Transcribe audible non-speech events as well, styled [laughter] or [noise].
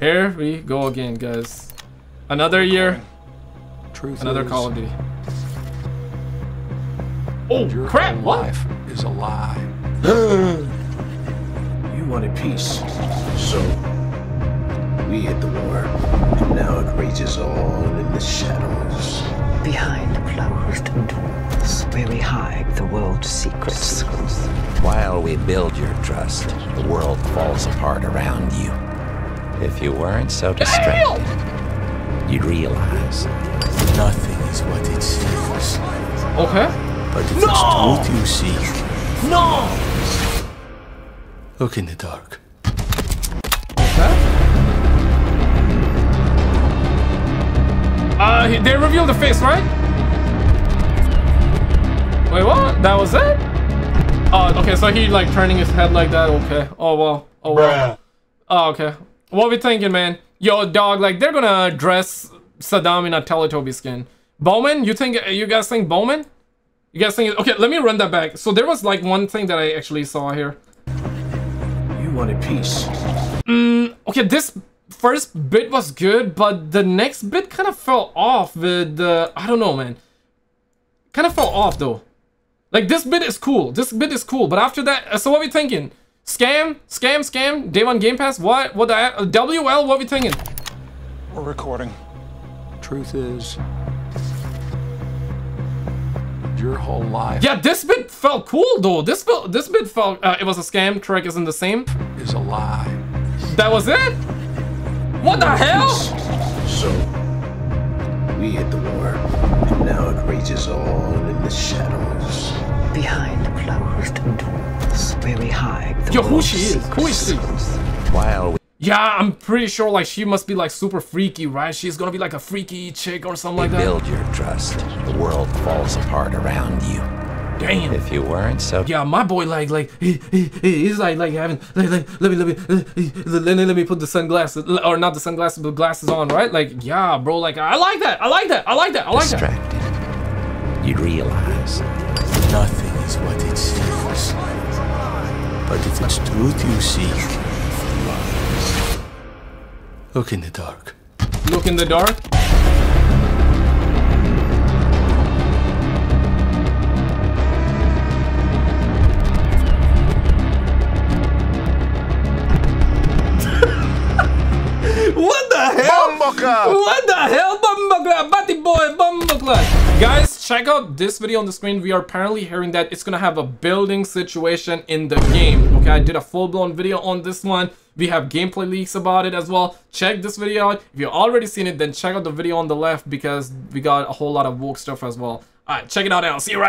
Here we go again, guys. Another year, Truth another is, Call of Duty. Oh your crap! What? life is a lie. [gasps] You wanted peace. So, we hit the war. And now it rages on in the shadows. behind closed doors where we hide the world's secrets. While we build your trust, the world falls apart around you. If you weren't so distracted, you'd realize Nothing is what it seems. Okay. But if it's truth you seek, No. look in the dark. Okay. Uh, they revealed the face, right? Wait, what? That was it? Oh, okay. So he like turning his head like that. Okay. Oh well. Oh well. Oh, okay. What we thinking, man? Yo, dog. Like they're gonna dress Saddam in a Teletubby skin. Bowman, you think? You guys think Bowman? You guys think? Okay, let me run that back. So there was like one thing that I actually saw here. You wanted peace. Okay, this first bit was good, but the next bit kind of fell off with the... I don't know, man. Kind of fell off, though. Like, this bit is cool. This bit is cool, but after that... uh, So what we thinking? Scam? Scam? Scam? Day one Game Pass? What? What the... uh, WL? What we thinking? We're recording. Truth is, your whole life Yeah, this bit felt cool, though. This felt... This bit felt... Uh, it was a scam. Track isn't the same. is a lie. That was it? What the hell? So, we hit the war. And now it rages on in the shadows. Behind Yo, who she is? Who is she? we Yeah, I'm pretty sure, like, she must be, like, super freaky, right? She's gonna be, like, a freaky chick or something like that. build your trust, the world falls apart around you. Damn. If you weren't so Yeah, my boy like like he, he, he- he's like like having like, like let me let me let me let me put the sunglasses or not the sunglasses but glasses on right like yeah bro like I like that I like that I like that I like that distracted, you'd realize Nothing is what it seems. But if it's truth you seek, look in the dark. look in the dark What the hell? What the hell, Bumbleclad? Batty boy, Bumbleclad. Guys, check out this video on the screen. We are apparently hearing that it's gonna have a building situation in the game. Okay, I did a full-blown video on this one. We have gameplay leaks about it as well. Check this video out. If you've already seen it, then check out the video on the left because we got a whole lot of woke stuff as well. Alright, check it out and I'll see you right.